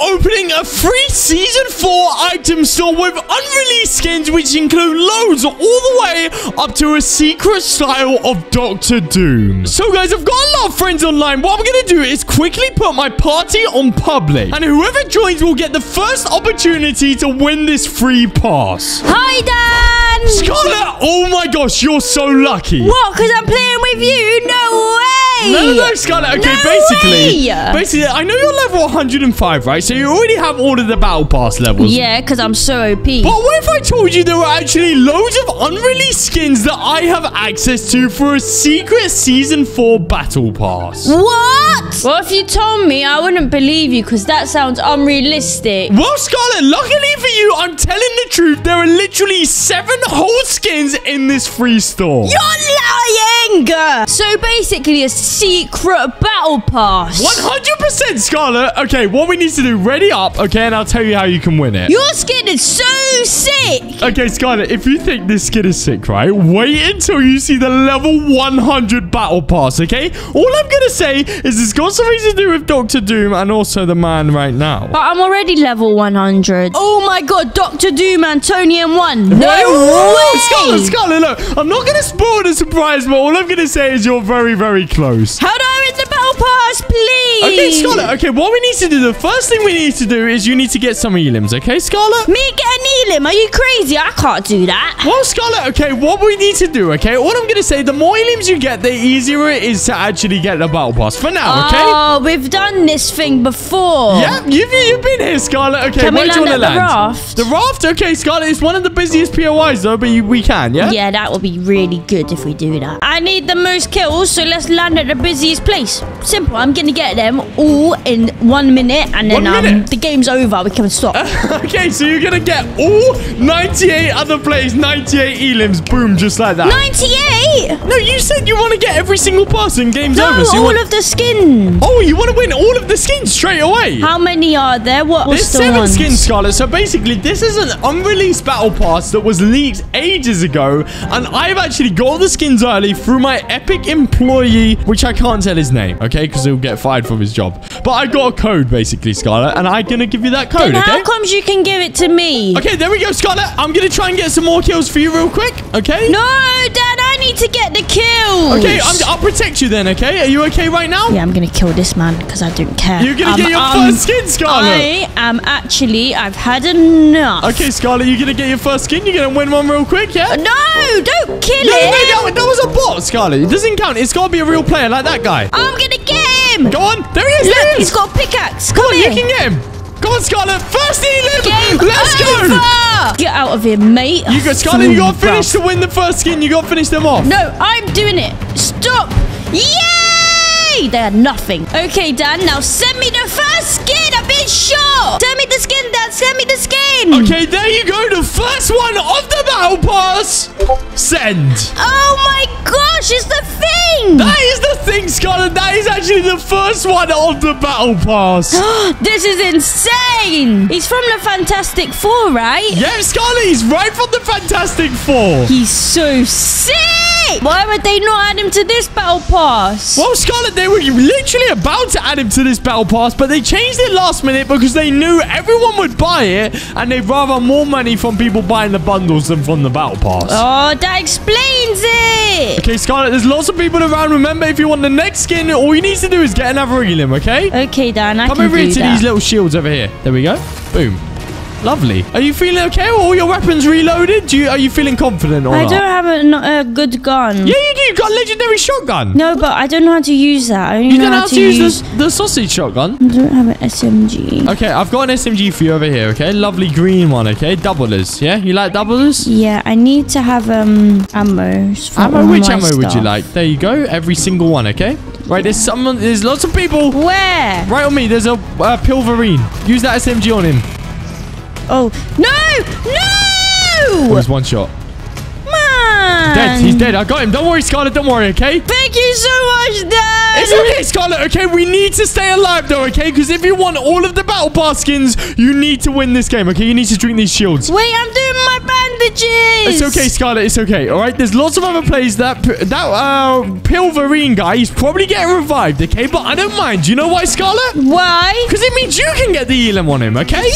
opening a free Season 4 item store with unreleased skins, which include loads all the way up to a secret style of Doctor Doom. So, guys, I've got a lot of friends online. What I'm going to do is quickly put my party on public, and whoever joins will get the first opportunity to win this free pass. Hi, Dan! Scarlet, oh my gosh, you're so lucky. What? Because I'm playing with you? No way! No, no, no, Scarlet. Okay, No basically, way! basically, I know you're level 105, right? So you already have all of the battle pass levels. Yeah, because I'm so OP. But what if I told you there were actually loads of unreleased skins that I have access to for a secret Season 4 Battle Pass? What? Well, if you told me, I wouldn't believe you because that sounds unrealistic. Well, Scarlet, luckily for you, I'm telling the truth. There are literally seven whole skins in this free store. You're lying! So basically, a secret battle pass. 100% Scarlet. Okay, what we need to do, ready up, okay, and I'll tell you how you can win it. Your skin is so sick! Okay, Scarlet, if you think this skin is sick, right? Wait until you see the level 100 battle pass, okay? All I'm going to say is it's got something to do with Doctor Doom and also the man right now. But I'm already level 100. Oh my god, Doctor Doom, Antonian 1. No Whoa, way! Scarlet, Scarlet, look, I'm not going to spoil the surprise, but all I'm going to say is you're very, very close. How do I win the battle pass, please? Okay, Scarlet, okay, what we need to do, the first thing we need to do is you need to get some elims, okay, Scarlet? Me get an elim? Are you crazy? I can't do that. Well, Scarlet, okay, what we need to do, okay? All I'm going to say, the more elims you get, the easier it is to actually get the battle pass. For now, okay? Oh, we've done this thing before. Yeah, you've, you've been here, Scarlet. Okay, Can where do you want land to at the raft? The raft? Okay, Scarlet, it's one of the busiest POIs, though, but you, we can, yeah? Yeah, that would be really good if we do that. I need the most kills, so let's land at the busiest place. Simple. I'm gonna get them all in one minute, and then um, the game's over. We can stop. okay, so you're going to get all 98 other players, 98 elims, boom, just like that. 98. No, you said you want to get every single person, game's No, over. So all want... of the skins. Oh, you want to win all of the skins straight away? How many are there? What There's was the seven ones? skins, Scarlet. So basically, this is an unreleased battle pass that was leaked ages ago, and I've actually got all the skins early through my epic employee, which I can't tell his name, okay? Because he'll get fired from his job. But I got a code, basically, Scarlet, and I'm gonna give you that code, Then okay? how comes you can give it to me? Okay, there we go, Scarlet. I'm gonna try and get some more kills for you real quick, okay? No, Dad, need to get the kill. Okay, I'm, I'll protect you then, okay? Are you okay right now? Yeah, I'm gonna kill this man because I don't care. You're gonna Um, get your um, first skin, Scarlet. I am actually. I've had enough. Okay, Scarlet, you're gonna get your first skin. You're gonna win one real quick, yeah? No, don't kill No, no, him. that, was a bot, Scarlet. It doesn't count. It's got to be a real player like that guy. I'm gonna get him. Go on. There he is. Look, he he's is. got a pickaxe. Come Come on, here. you can get him. Go on, Scarlet. First elim. Game Let's go. Get out of here, mate. You got Scarlet. You got to Fool, finish to win the first skin. You got to finish them off. No, I'm doing it. Stop. Yay! They had nothing. Okay, Dan. Now send me the first skin. I've been shot. Send me the skin, Dan. Send me the skin. Okay, there you go. The first one of the battle pass. Send. Oh my gosh, it's Scarlet. That is actually the first one of the battle pass. this is insane. He's from the Fantastic Four, right? yeah, Scarlet. He's right from the Fantastic Four. He's so sick! Why would they not add him to this battle pass? Well, Scarlet, they were literally about to add him to this battle pass, but they changed it last minute because they knew everyone would buy it, and they'd rather more money from people buying the bundles than from the battle pass. Oh, that explains it! Okay, Scarlet, there's lots of people around. Remember, if you want the next skin, all you need to do is get another elim, okay? Okay, Dan, I Come over here to that. these little shields over here. There we go. Boom. Lovely. Are you feeling okay? Are all your weapons reloaded? Do you, are you feeling confident or I not? don't have a, a good gun. Yeah, you do. You got a legendary shotgun. No, but I don't know how to use that. I only You know don't know how how to use the, the sausage shotgun. I don't have an SMG. Okay, I've got an SMG for you over here, okay? Lovely green one, okay? Doublers, yeah? You like doublers? Yeah, I need to have um ammo. for Ammo? Which ammo would you like? There you go. Every single one, okay? Right, there's someone, there's lots of people. Where? Right on me, there's a uh, Peelverine. Use that SMG on him. Oh no! Oh, No! there's one shot. Man! Dead, he's dead. I got him. Don't worry, Scarlet, don't worry, okay? Thank you so much, Dad. It's okay, Scarlet. Okay, we need to stay alive though, okay? Because if you want all of the battle pass skins, you need to win this game, okay? You need to drink these shields. Wait, I'm doing my bandages. It's okay, Scarlet. It's okay. All right. There's lots of other players that that uh Peelverine guy. He's probably getting revived. Okay, but I don't mind. Do you know why, Scarlet? Why? Because it means you can get the elim on him. Okay.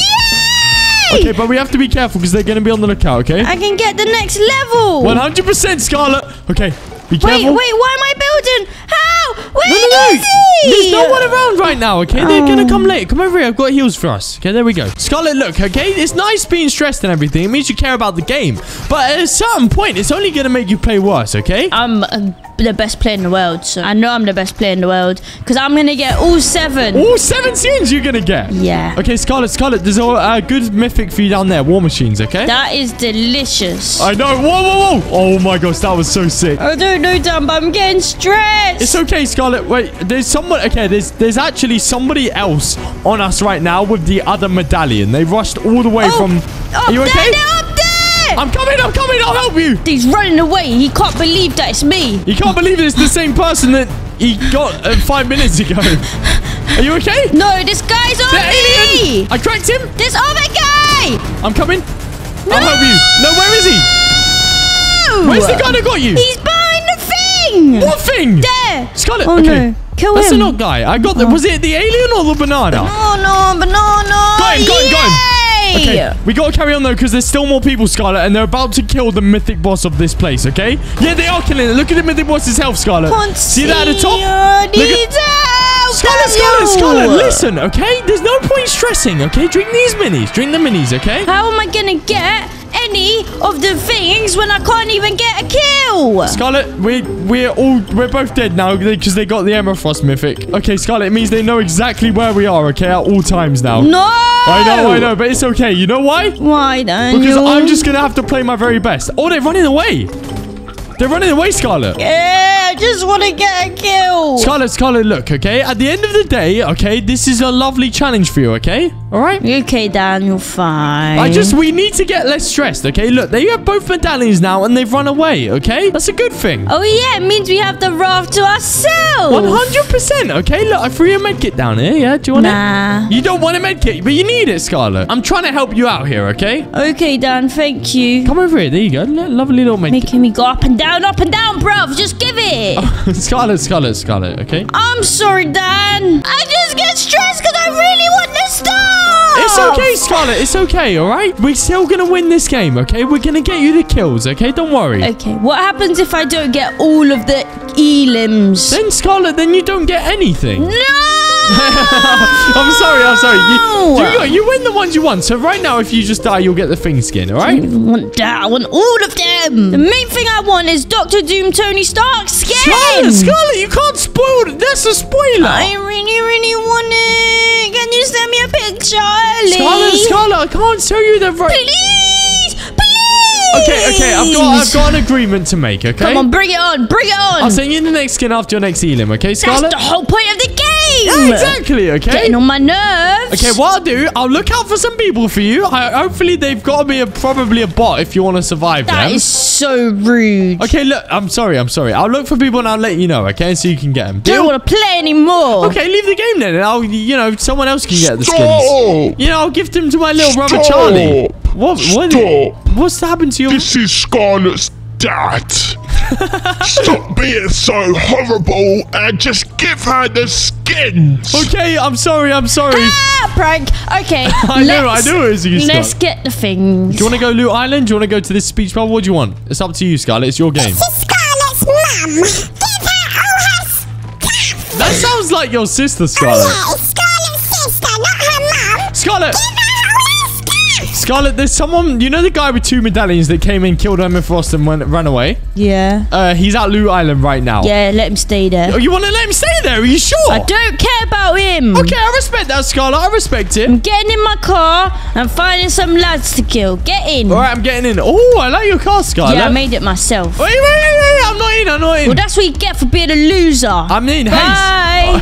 Yay! Okay, but we have to be careful because they're going to be on the lookout. Okay. I can get the next level. 100% Scarlet. Okay. Be Wait, careful. wait, why am I building? How? Where No, no, no. is he? There's no one around right now, okay? They're gonna Oh. come later. Come over here. I've got heals for us. Okay, there we go. Scarlet, look, okay? It's nice being stressed and everything. It means you care about the game. But at a certain point, it's only gonna make you play worse, okay? I'm uh, the best player in the world, so I know I'm the best player in the world because I'm gonna get all seven. All seven skins you're gonna get. Yeah. Okay, Scarlet, Scarlet, there's a uh, good mythic for you down there. War machines, okay? That is delicious. I know. Whoa, whoa, whoa. Oh my gosh, that was so sick. I don't know, Dan, but I'm getting stressed. It's okay, Scarlet. Wait, there's someone. Okay, there's there's actually somebody else on us right now with the other medallion. They rushed all the way oh, from. up Are you okay? They're up there. I'm coming. I'm coming. I'll help you. He's running away. He can't believe that it's me. He can't believe it's the same person that he got uh, five minutes ago. Are you okay? No, this guy's on The me. alien! I cracked him. This other guy. I'm coming. I'll help you. No, where is he? Where's the guy that got you? He's behind the thing. What thing? There. Scarlet. Oh, okay. no. Kill That's him. the not guy. I got the. Was it the alien or the banana? Oh no, banana! Got him, got him, got him. Okay, we gotta carry on though, because there's still more people, Scarlet, and they're about to kill the mythic boss of this place, okay? Yeah, they are killing it. Look at the mythic boss's health, Scarlet. Can't See that at the top? I Look need at- help. Scarlet, Scarlet. Scarlet, listen, okay? There's no point stressing, okay? Drink these minis. Drink the minis, okay? How am I gonna get any of the things when I can't even get a kill? Scarlet, we we're all we're both dead now because they got the Emma Frost mythic. Okay, Scarlet, it means they know exactly where we are, okay, at all times now. No! I know, I know, but it's okay. You know why? Why, Daniel? Because I'm just gonna have to play my very best. Oh, they're running away. They're running away, Scarlet. Yeah, I just want to get a kill. Scarlet, Scarlet, look, okay? At the end of the day, okay, this is a lovely challenge for you, okay? All right? Okay, Dan, you'll fine. I just, we need to get less stressed, okay? Look, they have both medallions now and they've run away, okay? That's a good thing. Oh, yeah, it means we have the raft to ourselves. 100%, okay? Look, I threw you a medkit down here, yeah? Do you want Nah. it? You don't want a medkit, but you need it, Scarlet. I'm trying to help you out here, okay? Okay, Dan, thank you. Come over here. There you go. Lovely little medkit. Making me go up and down, up and down, bruv. Just give it. Scarlet, Scarlet, Scarlet, okay? I'm sorry, Dan. I just get stressed because I really want the star. It's okay, Scarlet. It's okay, all right? We're still going to win this game, okay? We're going to get you the kills, okay? Don't worry. Okay, what happens if I don't get all of the elims? Then, Scarlet, then you don't get anything. No! I'm sorry, I'm sorry. You, you, you win the ones you want. So right now, if you just die, you'll get the thing skin, all right? I right? don't even want that. I want all of them. The main thing I want is Doctor Doom Tony Stark skin. Scarlet, Scarlet, you can't spoil it. That's a spoiler. I really, really want it. Can you send me a picture, Ellie? Scarlet, Scarlet, I can't tell you the right. Please, please. Okay, okay, I've got, I've got an agreement to make, okay? Come on, bring it on, bring it on. I'll send you the next skin after your next elim, okay, That's the whole point of the game. Yeah, exactly, okay? Getting on my nerves. Okay, what I'll do, I'll look out for some people for you. I, hopefully, they've got to be a, probably a bot if you want to survive That them. is so rude. Okay, look, I'm sorry, I'm sorry. I'll look for people and I'll let you know, okay? So you can get them. Don't want to play anymore. Okay, leave the game then, and I'll, you know, someone else can get the skins. Stop! You know, I'll gift them to my little brother Charlie. What? What? Stop! What's happened to you? This is Scarlet's dad. Stop being so horrible and just give her the skins. Okay, I'm sorry, I'm sorry. Ah, prank. Okay. I know. I let's- knew you, Let's Scott. get the things. Do you want to go Loot Island? Do you want to go to this speech bubble? What do you want? It's up to you, Scarlett. It's your game. This is Scarlett's mum. Give her all her stuff. That sounds like your sister, Scarlett. Yeah, it's Scarlett's sister, not her mum. Scarlett! Give Scarlett, there's someone, you know the guy with two medallions that came in, killed Emma Frost and went, ran away? Yeah. Uh, he's at Loot Island right now. Yeah, let him stay there. Oh, you want to let him stay there? Are you sure? I don't care about him. Okay, I respect that, Scarlet. I respect it. I'm getting in my car and finding some lads to kill. Get in. All right, I'm getting in. Oh, I like your car, Scarlet. yeah, I made it myself. Wait, wait, wait, wait. I'm not in. I'm not in. Well, that's what you get for being a loser. I'm in. Hey, Bye.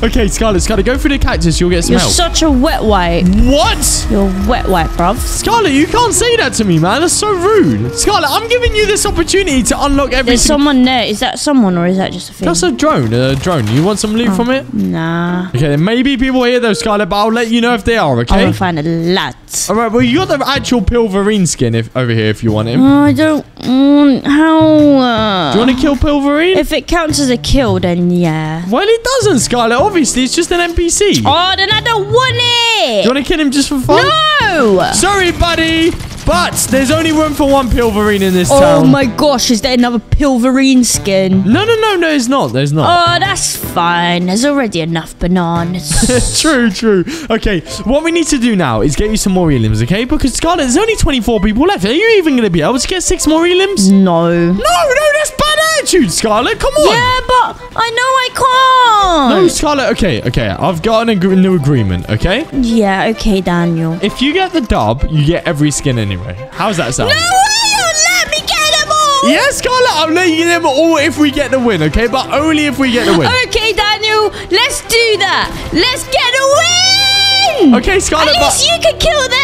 okay, Scarlet, Scarlet, go through the cactus. You'll get some You're help. such a wet wipe. what? You're wet wipe, bruv. Scarlet, you can't say that to me, man. That's so rude. Scarlet, I'm giving you this opportunity to unlock everything. There's someone there. Is that someone or is that just a thing? That's a drone. A drone. You want some loot Oh. from it? Nah. Okay, there may be people here though, Scarlet, but I'll let you know if they are, I'm okay? gonna find a lot. All right, well, you got the actual Peelverine skin if, over here if you want him. Oh, I don't. Mm, how? Uh, Do you want to kill Peelverine? if it counts as a kill, then yeah. well, it doesn't, Scarlet. Obviously, it's just an NPC. Oh, then I don't want it. Do you want to kill him just for fun? No. Sorry, buddy, but there's only room for one Peelverine in this Oh town. my gosh, is there another Peelverine skin? No, no, no, no, there's not. There's not. Oh, that's fine. There's already enough bananas. true, true. Okay, what we need to do now is get you some more elims, okay? Because Scarlet, there's only 24 people left. Are you even going to be able to get six more elims? no. No, no, that's bad attitude, Scarlet. Come on. Yeah, but I know I can't. No, Scarlet. Okay, okay. I've got an ag- new agreement. Okay. Yeah, okay, Daniel. If you get the dub, you get every skin anyway. How's that sound? No let me get them all. Yes, Scarlet. I'm let you them all if we get the win. Okay, but only if we get the win. Okay, Daniel, let's do that. Let's get a win. Okay, Scarlet. At But least you can kill them and not me.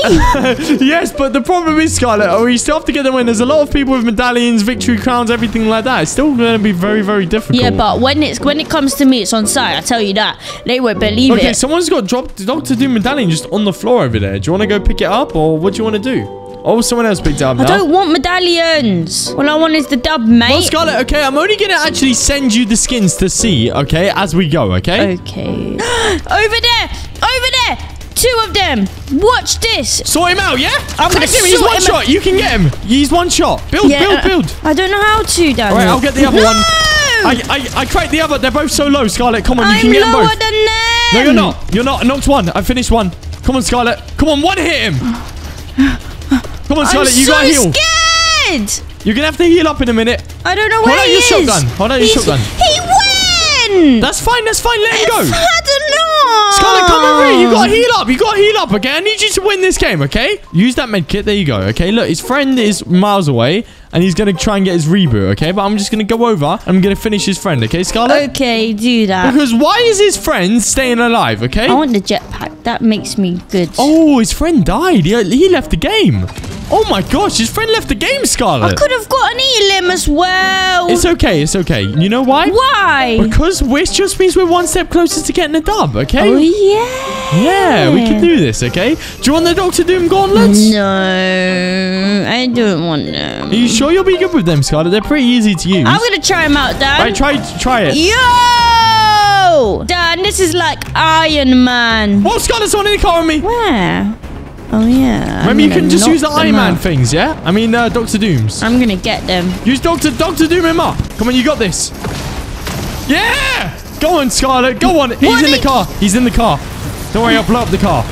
yes, but the problem is, Scarlet, oh, uh, we still have to get the win. There's a lot of people with medallions, victory crowns, everything like that. It's still going to be very, very difficult. yeah, but when it's when it comes to me, it's on site. I tell you that. They won't believe Okay, it. someone's got dropped Doctor Doom medallion just on the floor over there. Do you want to go pick it up, or what do you want to do? Oh, someone else picked it up I now. don't want medallions. All I want is the dub, mate. Well, Scarlet, okay, I'm only going to actually send you the skins to see, okay, as we go, okay? Okay. over there! Over there! Two of them! Watch this! Sort him out, yeah? I'm gonna Crack him, he's one him shot. You can get him. He's one shot. Build, build, uh, build. I don't know how to, Daniel. All right, I'll get the other no! one. I, I, I cracked the other. They're both so low, Scarlet. Come on, you I'm can get them lower both. than them! No, you're not. You're not. I knocked one. I finished one. Come on, Scarlet. Come on, one hit him. Come on, I'm Scarlet. You so gotta heal. scared! You're gonna have to heal up in a minute. I don't know where Hold where out he your shotgun. Hold out your He's- shotgun. He win! That's fine. That's fine. Let him go. I don't know. Scarlet, come over here. You gotta heal up. You gotta heal up, okay? I need you to win this game, okay? Use that med kit. There you go, okay? Look, his friend is miles away, and he's gonna try and get his reboot, okay? But I'm just gonna go over. I'm gonna finish his friend, okay, Scarlet? Okay, do that. Because why is his friend staying alive, okay? I want the jetpack. That makes me good. Oh, his friend died. He, he left the game. Oh my gosh, his friend left the game, Scarlet. I could have got an elim as well. It's okay, it's okay. You know why? Why? Because which just means we're one step closer to getting a dub, okay? Oh, yeah. Yeah, we can do this, okay? Do you want the Doctor Doom gauntlets? No, I don't want them. Are you sure you'll be good with them, Scarlet? They're pretty easy to use. I'm gonna try them out, Dan. Right, try try it. Yo! Dan, this is like Iron Man. Oh, Scarlet's on in the car with me. Where? Oh, yeah. I'm you can just use the Iron Man out. things, yeah? I mean, uh, Doctor Doom's. I'm gonna get them. Use Doctor Doctor Doom him up. Come on, you got this. Yeah! Go on, Scarlet. Go on. He's What in the car. He's in the car. Don't worry, I'll blow up the car.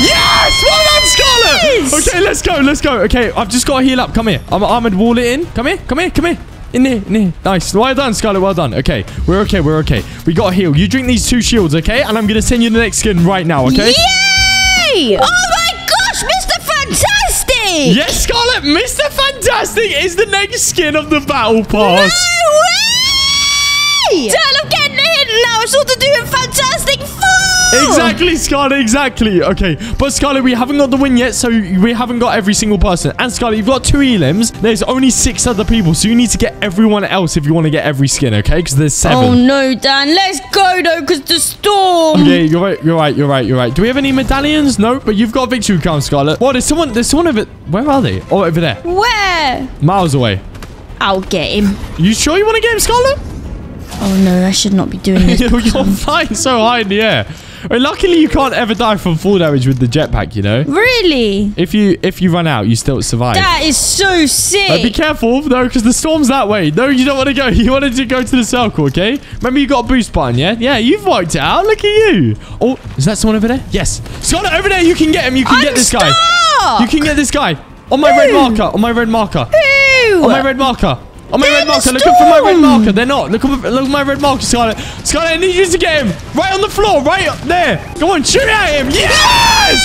Yes! Well done, Scarlet! Yes! Okay, let's go, let's go. Okay, I've just got to heal up. Come here. I'm armored wall it in. Come here, come here, come here. In here, in here. Nice. Well done, Scarlet. Well done. Okay, we're okay, we're okay. We got a heal. You drink these two shields, okay? And I'm going to send you the next skin right now, okay? Yay! Oh my gosh, Mr. Fantastic! Yes, Scarlet. Mr. Fantastic is the next skin of the Battle Pass. No way! Dan, Exactly, Scarlet, exactly. Okay, but Scarlet, we haven't got the win yet, so we haven't got every single person. And Scarlet, you've got two elims. There's only six other people, so you need to get everyone else if you want to get every skin, okay? Because there's oh, seven. Oh no, Dan, let's go though, because the storm. Okay, you're right, you're right, you're right, you're right. Do we have any medallions? No, but you've got a victory crown, Scarlet. What? There's someone, there's someone over, where are they? Oh, over there. Where? Miles away. I'll get him. You sure you want to get him, Scarlet? Oh no, I should not be doing this. you're you're flying so high in the air. Well, luckily, you can't ever die from full damage with the jetpack, you know? really? If you if you run out, you still survive. That is so sick. Uh, be careful, though, because the storm's that way. No, you don't want to go. You wanted to go to the circle, okay? Remember, you got a boost button, yeah? Yeah, you've worked it out. Look at you. Oh, is that someone over there? Yes. Scarlet, over there. You can get him. You can I'm get this guy. stuck. You can get this guy. On my red marker. On my red marker. Who? On my red marker. On my They're red marker. Look up for my red marker. They're not. Look up, look at my red marker, Scarlet. Scarlet, I need you to get him. Right on the floor. Right up there. Come on, shoot at him. Yes!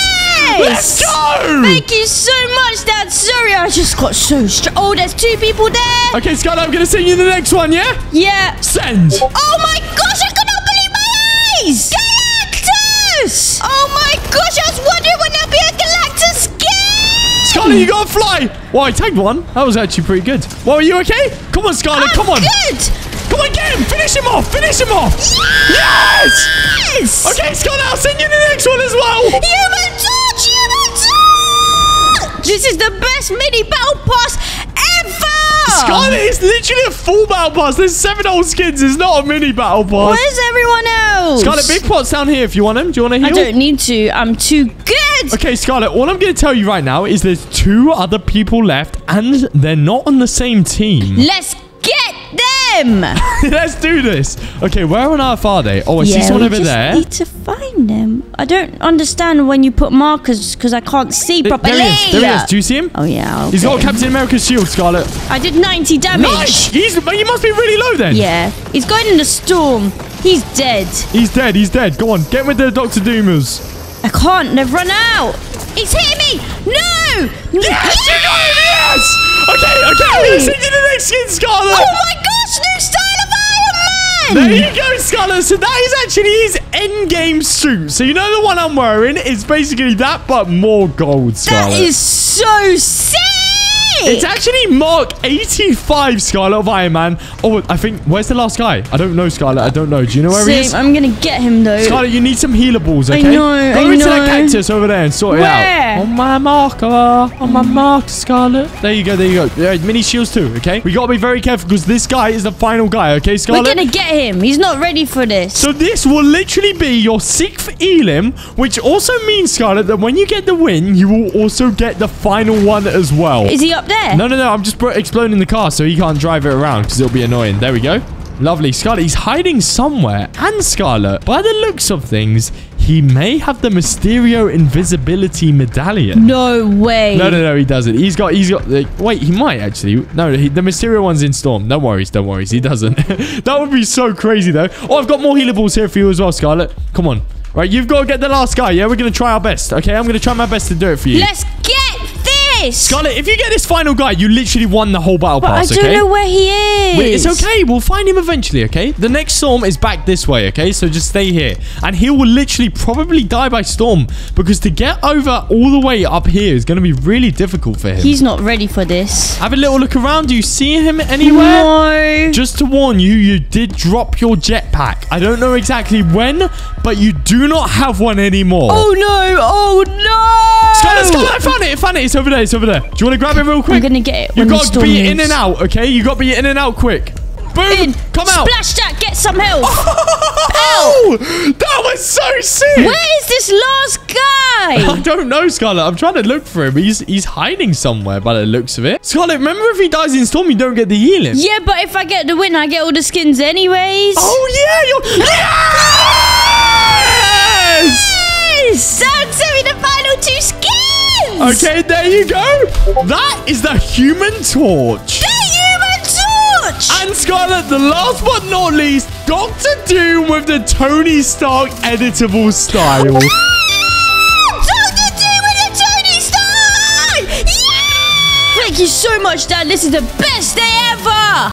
Let's go! Thank you so much, Dad. Sorry, I just got so str- Oh, there's two people there. Okay, Scarlet, I'm gonna send you the next one, yeah? Yeah. Send! Oh my gosh, I cannot believe my eyes! Galactus! Oh my gosh, I was wondering when there'll be a Galactus skin! Scarlet, you gotta fly! Well, I tagged one. That was actually pretty good. Well, are you okay? Come on, Scarlet, I'm come on! Good! Come on, get him! Finish him off! Finish him off! Yes! Yes! Okay, Scarlet, I'll send you the next one as well! Human Torch! Human Torch! This is the best mini battle pass ever! Scarlet, it's literally a full battle pass. There's seven old skins. It's not a mini battle pass. Where's everyone else? Scarlet, big pot's down here if you want him. Do you want to heal? I don't need to. I'm too good. Okay, Scarlet, all I'm going to tell you right now is there's two other people left and they're not on the same team. Let's them. Let's do this. Okay, where on earth are they? Oh, I see someone we over just there. need to find them. I don't understand when you put markers because I can't see properly. There he is. There he is. Do you see him? Oh yeah. I'll He's got him. Captain America's shield, Scarlet. I did 90 damage. Nice! He's, he must be really low then. Yeah. He's going in the storm. He's dead. He's dead. He's dead. Go on. Get with the Doctor Doomers. I can't. They've run out. He's hitting me. No. Yes! You got him! Yes! Okay, okay. You the next skin, Scarlet. Oh my New style of Iron There you go, Scarlet. So that is actually his endgame suit. So you know the one I'm wearing is basically that, but more gold, Scarlet. That is so sick. It's actually Mark 85, Scarlet of Iron Man. Oh, I think, where's the last guy? I don't know, Scarlet. I don't know. Do you know where he is? I'm gonna get him though. Scarlet, you need some healables, okay? know, Go I into that cactus over there and sort it out. On my marker. On my mark, Scarlet. There you go, there you go. Yeah, mini shields too, okay? We gotta be very careful because this guy is the final guy, okay, Scarlet? We're Scarlet? gonna get him. He's not ready for this. So this will literally be your sixth elim, which also means, Scarlet, that when you get the win, you will also get the final one as well. Is he up there? No, no, no. I'm just exploding the car so he can't drive it around because it'll be annoying. There we go. Lovely. Scarlet, he's hiding somewhere. And Scarlet, by the looks of things, he may have the Mysterio invisibility medallion. No way. No, no, no, he doesn't. He's got, he's got, like, wait, he might actually. No, he, the Mysterio one's in Storm. No worries, don't worry. He doesn't. that would be so crazy, though. Oh, I've got more healables here for you as well, Scarlet. Come on. Right, you've got to get the last guy, yeah? We're going to try our best, okay? I'm going to try my best to do it for you. Let's get this. Scarlet, if you get this final guy, you literally won the whole battle but I don't okay? know where he is. Wait, it's okay. We'll find him eventually, okay? The next storm is back this way, okay? So just stay here. And he will literally probably die by storm because to get over all the way up here is going to be really difficult for him. He's not ready for this. Have a little look around. Do you see him anywhere? No. Just to warn you, you did drop your jetpack. I don't know exactly when, but you do not have one anymore. Oh no! Oh no! Scarlet, Scarlet, I found it. I found it. It's over there. It's over there. Do you want to grab it real quick? I'm gonna get it. You got to be in and out, okay? You got to be in and out quick. Boom! In. Come out! Splash Jack, get some help. Oh, that was so sick! Where is this last guy? I don't know, Scarlet. I'm trying to look for him. He's he's hiding somewhere by the looks of it. Scarlet, remember if he dies in Storm, you don't get the healing. yeah, but if I get the win, I get all the skins anyways. Oh, yeah! You're... Yes! Yes! Sound skins. Okay, there you go. That is the Human Torch. The Human Torch. And Scarlet, the last but not least, Doctor Doom with the Tony Stark editable style. Ah! Doctor Doom with the Tony Stark! Yeah! Thank you so much, Dad. This is the best day